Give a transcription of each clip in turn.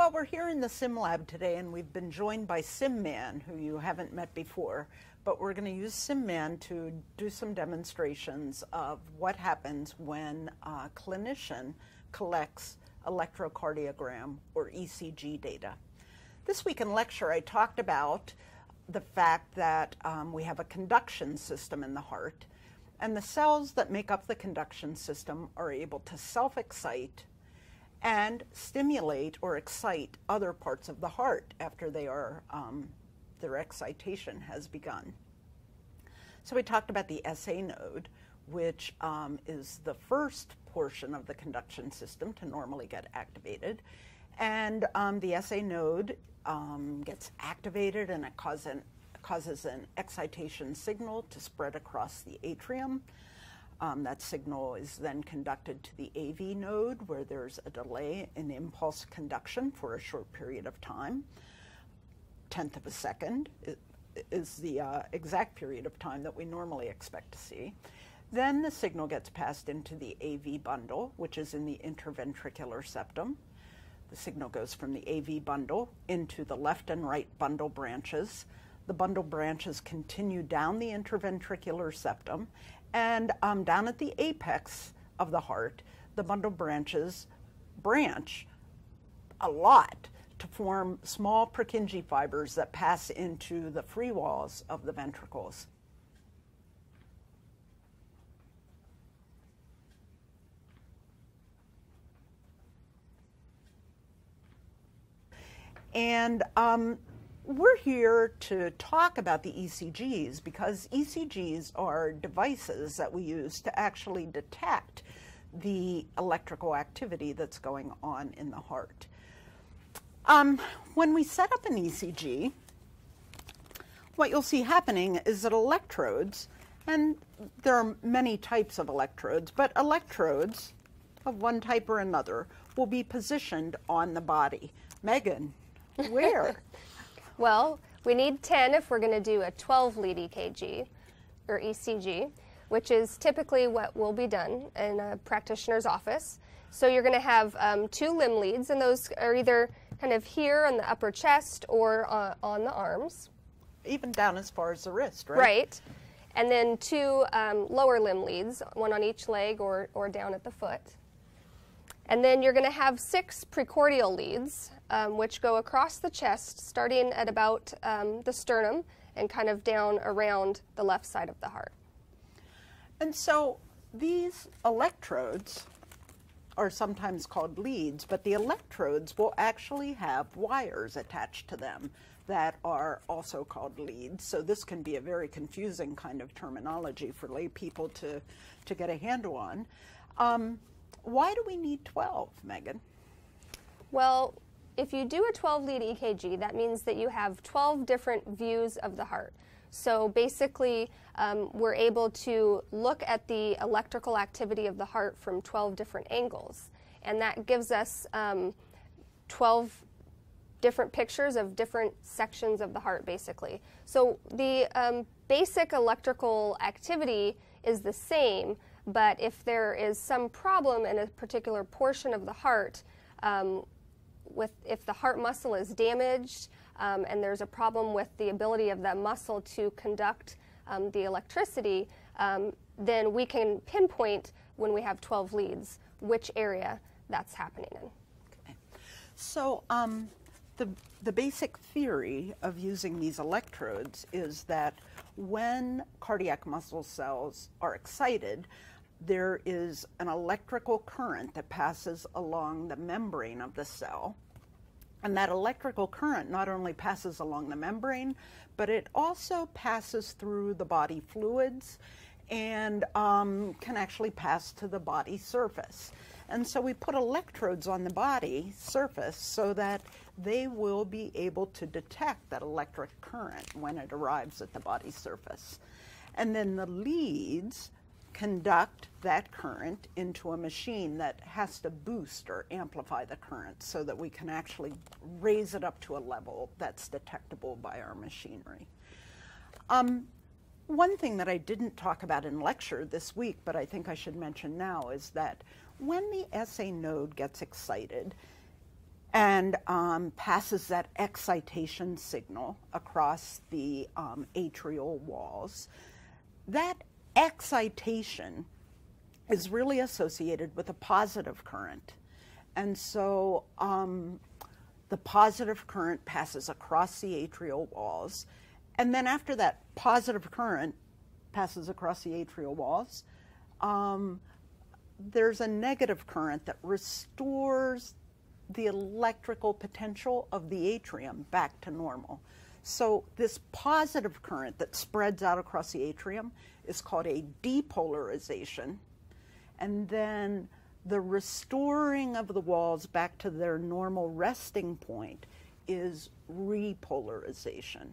Well, we're here in the Sim Lab today, and we've been joined by SimMan, who you haven't met before. But we're going to use SimMan to do some demonstrations of what happens when a clinician collects electrocardiogram or ECG data. This week in lecture, I talked about the fact that um, we have a conduction system in the heart, and the cells that make up the conduction system are able to self excite and stimulate or excite other parts of the heart after they are um, their excitation has begun. So we talked about the SA node, which um, is the first portion of the conduction system to normally get activated. And um, the SA node um, gets activated and it cause an, causes an excitation signal to spread across the atrium. Um, that signal is then conducted to the AV node where there's a delay in impulse conduction for a short period of time. Tenth of a second is the uh, exact period of time that we normally expect to see. Then the signal gets passed into the AV bundle, which is in the interventricular septum. The signal goes from the AV bundle into the left and right bundle branches. The bundle branches continue down the interventricular septum and um, down at the apex of the heart, the bundle branches branch a lot to form small Purkinje fibers that pass into the free walls of the ventricles. And um, we're here to talk about the ECGs because ECGs are devices that we use to actually detect the electrical activity that's going on in the heart. Um, when we set up an ECG, what you'll see happening is that electrodes, and there are many types of electrodes, but electrodes of one type or another will be positioned on the body. Megan, where? Well, we need 10 if we're going to do a 12 lead EKG or ECG, which is typically what will be done in a practitioner's office. So you're going to have um, two limb leads, and those are either kind of here on the upper chest or uh, on the arms. Even down as far as the wrist, right? Right. And then two um, lower limb leads, one on each leg or, or down at the foot. And then you're going to have six precordial leads, um, which go across the chest, starting at about um, the sternum and kind of down around the left side of the heart. And so these electrodes are sometimes called leads, but the electrodes will actually have wires attached to them that are also called leads. So this can be a very confusing kind of terminology for lay people to, to get a handle on. Um, why do we need 12, Megan? Well, if you do a 12 lead EKG, that means that you have 12 different views of the heart. So basically, um, we're able to look at the electrical activity of the heart from 12 different angles. And that gives us um, 12 different pictures of different sections of the heart, basically. So the um, basic electrical activity is the same, but if there is some problem in a particular portion of the heart, um, with if the heart muscle is damaged um, and there's a problem with the ability of that muscle to conduct um, the electricity, um, then we can pinpoint when we have 12 leads which area that's happening in. Okay. So um, the, the basic theory of using these electrodes is that when cardiac muscle cells are excited, there is an electrical current that passes along the membrane of the cell. And that electrical current not only passes along the membrane, but it also passes through the body fluids and um, can actually pass to the body surface. And so we put electrodes on the body surface so that they will be able to detect that electric current when it arrives at the body surface. And then the leads conduct that current into a machine that has to boost or amplify the current so that we can actually raise it up to a level that's detectable by our machinery. Um, one thing that I didn't talk about in lecture this week, but I think I should mention now, is that when the SA node gets excited, and um, passes that excitation signal across the um, atrial walls. That excitation is really associated with a positive current. And so um, the positive current passes across the atrial walls. And then after that positive current passes across the atrial walls, um, there's a negative current that restores the electrical potential of the atrium back to normal. So, this positive current that spreads out across the atrium is called a depolarization. And then the restoring of the walls back to their normal resting point is repolarization.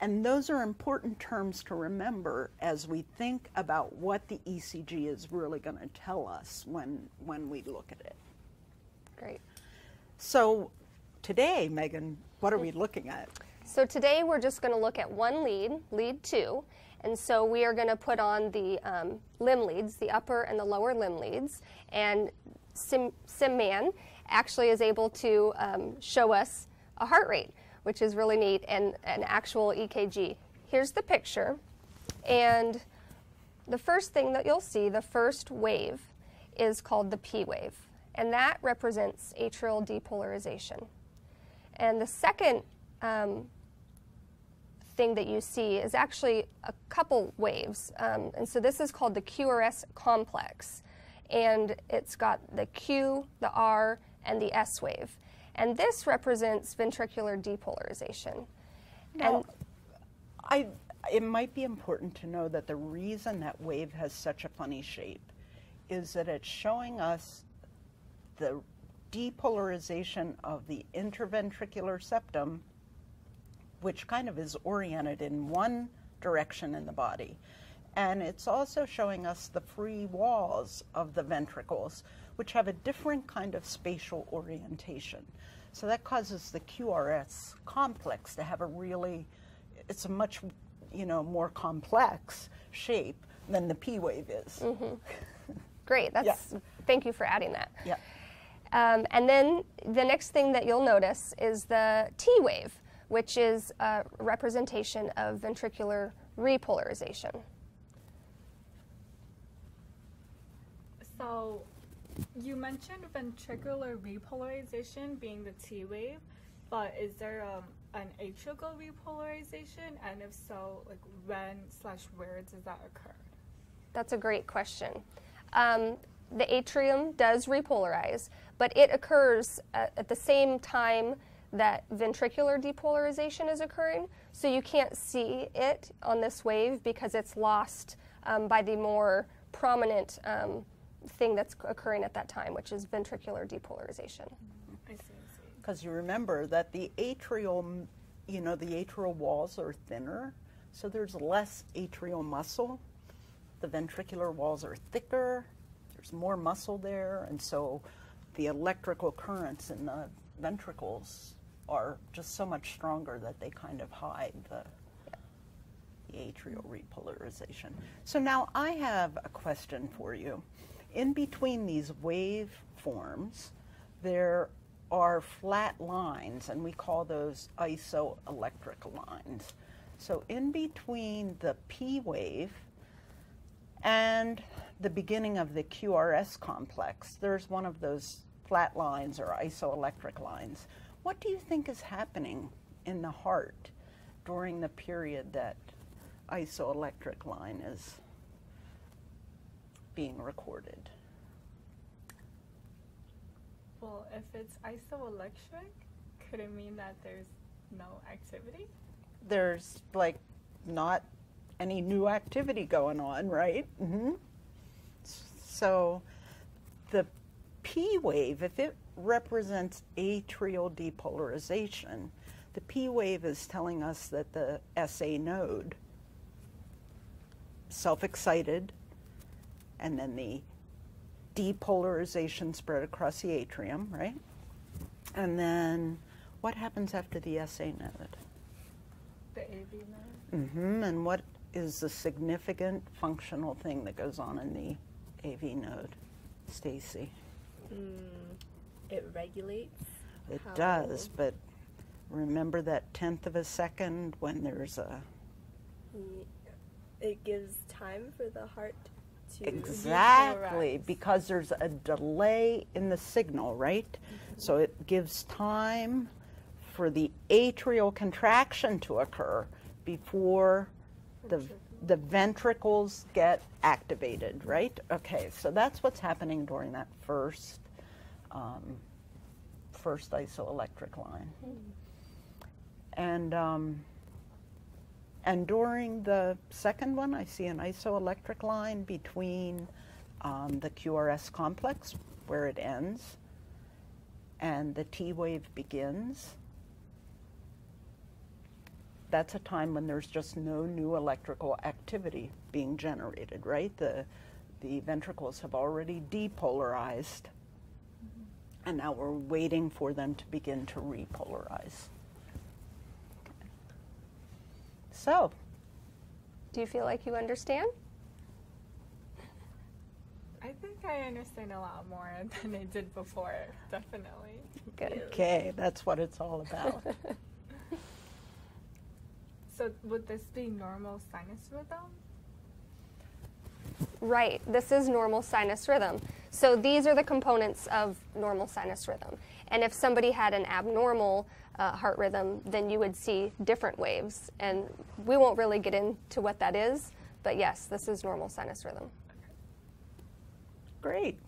And those are important terms to remember as we think about what the ECG is really going to tell us when, when we look at it. Great. So today, Megan, what are we looking at? So today we're just going to look at one lead, lead two, and so we are going to put on the um, limb leads, the upper and the lower limb leads, and Sim, SimMan actually is able to um, show us a heart rate, which is really neat, and an actual EKG. Here's the picture, and the first thing that you'll see, the first wave, is called the P wave and that represents atrial depolarization. And the second um, thing that you see is actually a couple waves. Um, and so this is called the QRS complex. And it's got the Q, the R, and the S wave. And this represents ventricular depolarization. Now, and I, it might be important to know that the reason that wave has such a funny shape is that it's showing us the depolarization of the interventricular septum, which kind of is oriented in one direction in the body. And it's also showing us the free walls of the ventricles, which have a different kind of spatial orientation. So that causes the QRS complex to have a really, it's a much, you know, more complex shape than the P wave is. Mm-hmm. Great. That's yeah. thank you for adding that. Yeah. Um, and then the next thing that you'll notice is the T wave, which is a representation of ventricular repolarization. So you mentioned ventricular repolarization being the T wave, but is there um, an atrial repolarization? And if so, like when slash where does that occur? That's a great question. Um, the atrium does repolarize, but it occurs at, at, the same time that ventricular depolarization is occurring. So you can't see it on this wave because it's lost um, by the more prominent um, thing that's occurring at that time, which is ventricular depolarization. I see. Because you remember that the atrial, you know, the atrial walls are thinner, so there's less atrial muscle. The ventricular walls are thicker, there's more muscle there, and so the electrical currents in the ventricles are just so much stronger that they kind of hide the, the atrial repolarization. So now I have a question for you. In between these wave forms, there are flat lines, and we call those isoelectric lines. So in between the P wave and the beginning of the QRS complex, there's one of those flat lines or isoelectric lines. What do you think is happening in the heart during the period that isoelectric line is being recorded? Well, if it's isoelectric, could it mean that there's no activity? There's like not any new activity going on, right? Mm-hmm. So the P wave, if it represents atrial depolarization, the P wave is telling us that the SA node self excited, and then the depolarization spread across the atrium, right? And then what happens after the SA node? The AV node. Mm-hmm. And what is the significant functional thing that goes on in the AV node, Stacy? Mm, it regulates. It does, but remember that tenth of a second when there's a It gives time for the heart to Exactly, because there's a delay in the signal, right? Mm-hmm. So it gives time for the atrial contraction to occur before the, the ventricles get activated, right? Okay, so that's what's happening during that first, um, first isoelectric line. And, um, and during the second one, I see an isoelectric line between um, the QRS complex, where it ends, and the T wave begins. That's a time when there's just no new electrical activity being generated, right? The, the ventricles have already depolarized, and now we're waiting for them to begin to repolarize. So, Do you feel like you understand? I think I understand a lot more than I did before, definitely. Good. okay, that's what it's all about. So would this be normal sinus rhythm? Right, this is normal sinus rhythm. So these are the components of normal sinus rhythm. And if somebody had an abnormal uh, heart rhythm, then you would see different waves. And we won't really get into what that is, but yes, this is normal sinus rhythm. Great. Great.